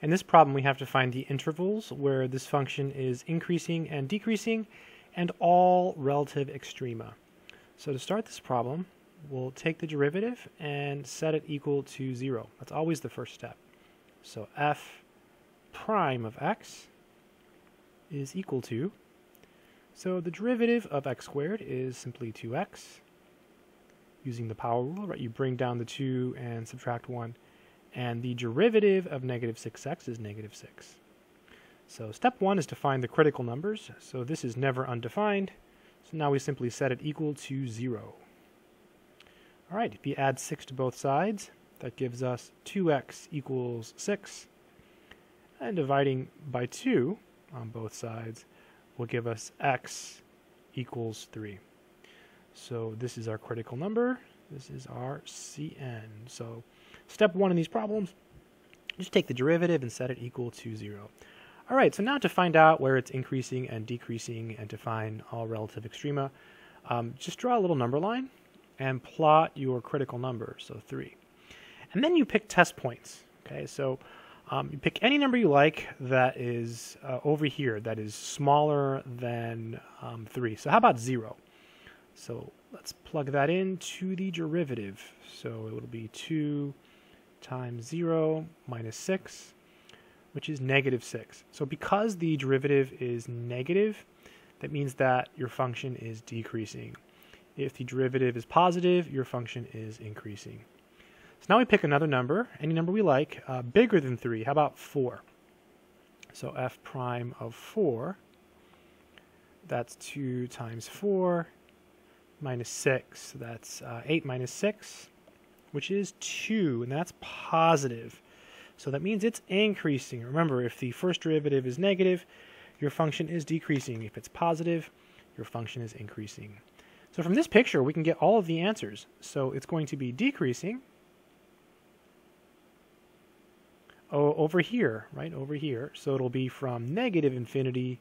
In this problem, we have to find the intervals where this function is increasing and decreasing, and all relative extrema. So to start this problem, we'll take the derivative and set it equal to 0. That's always the first step. So f prime of x is equal to, so the derivative of x squared is simply 2x. Using the power rule, right, you bring down the 2 and subtract 1 and the derivative of negative 6x is negative 6. So step one is to find the critical numbers. So this is never undefined. So now we simply set it equal to 0. All right, if you add 6 to both sides, that gives us 2x equals 6. And dividing by 2 on both sides will give us x equals 3. So this is our critical number. This is our Cn. So Step one in these problems, just take the derivative and set it equal to zero. All right, so now to find out where it's increasing and decreasing and to find all relative extrema, um, just draw a little number line and plot your critical number, so 3. And then you pick test points. Okay, so um, you pick any number you like that is uh, over here, that is smaller than um, 3. So how about 0? So let's plug that into the derivative. So it will be 2 times 0 minus 6, which is negative 6. So because the derivative is negative, that means that your function is decreasing. If the derivative is positive, your function is increasing. So now we pick another number, any number we like, uh, bigger than 3. How about 4? So f prime of 4, that's 2 times 4 minus 6. That's uh, 8 minus 6 which is 2, and that's positive. So that means it's increasing. Remember, if the first derivative is negative, your function is decreasing. If it's positive, your function is increasing. So from this picture, we can get all of the answers. So it's going to be decreasing over here, right, over here. So it'll be from negative infinity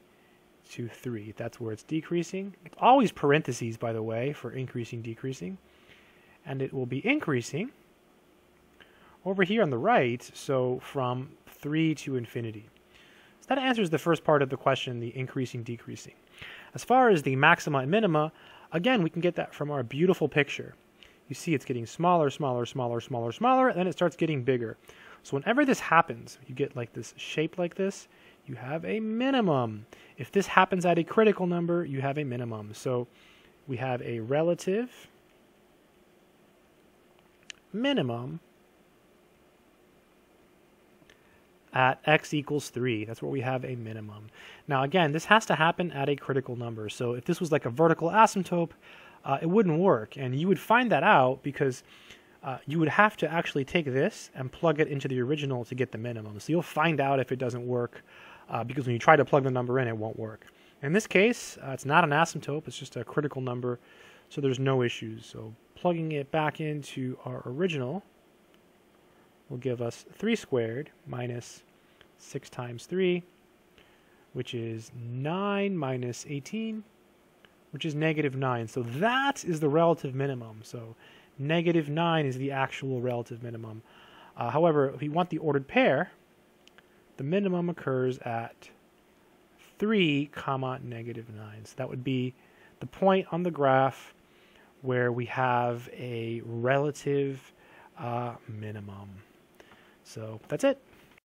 to 3. That's where it's decreasing. It's always parentheses, by the way, for increasing, decreasing and it will be increasing over here on the right, so from 3 to infinity. So that answers the first part of the question, the increasing, decreasing. As far as the maxima and minima, again, we can get that from our beautiful picture. You see it's getting smaller, smaller, smaller, smaller, smaller, and then it starts getting bigger. So whenever this happens, you get like this shape like this, you have a minimum. If this happens at a critical number, you have a minimum. So we have a relative minimum at x equals 3. That's where we have a minimum. Now again, this has to happen at a critical number. So if this was like a vertical asymptote, uh, it wouldn't work. And you would find that out because uh, you would have to actually take this and plug it into the original to get the minimum. So you'll find out if it doesn't work uh, because when you try to plug the number in, it won't work. In this case, uh, it's not an asymptote, it's just a critical number, so there's no issues. So plugging it back into our original will give us 3 squared minus 6 times 3, which is 9 minus 18, which is negative 9. So that is the relative minimum. So negative 9 is the actual relative minimum. Uh, however, if we want the ordered pair, the minimum occurs at 3 comma negative 9. So that would be the point on the graph where we have a relative uh, minimum. So that's it.